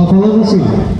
Só falando assim.